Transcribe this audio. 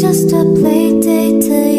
just a play date